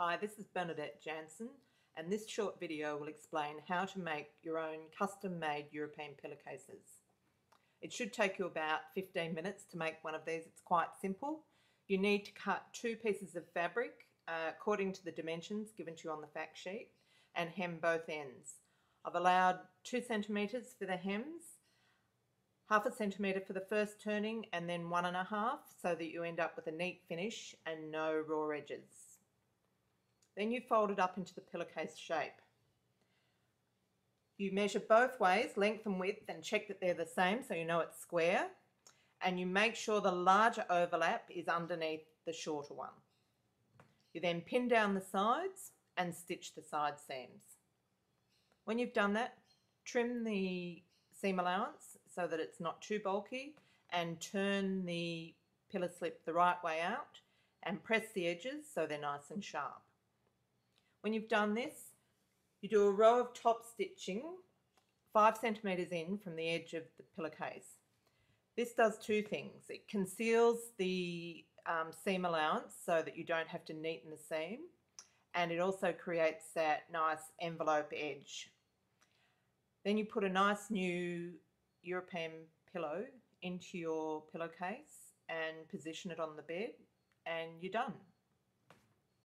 Hi, this is Bernadette Jansen and this short video will explain how to make your own custom-made European pillowcases. It should take you about 15 minutes to make one of these. It's quite simple. You need to cut two pieces of fabric uh, according to the dimensions given to you on the fact sheet and hem both ends. I've allowed two centimetres for the hems, half a centimetre for the first turning and then one and a half so that you end up with a neat finish and no raw edges. Then you fold it up into the pillowcase shape. You measure both ways, length and width, and check that they're the same so you know it's square. And you make sure the larger overlap is underneath the shorter one. You then pin down the sides and stitch the side seams. When you've done that, trim the seam allowance so that it's not too bulky and turn the pillow slip the right way out and press the edges so they're nice and sharp. When you've done this, you do a row of top stitching five centimetres in from the edge of the pillowcase. This does two things. It conceals the um, seam allowance so that you don't have to neaten the seam and it also creates that nice envelope edge. Then you put a nice new European pillow into your pillowcase and position it on the bed and you're done.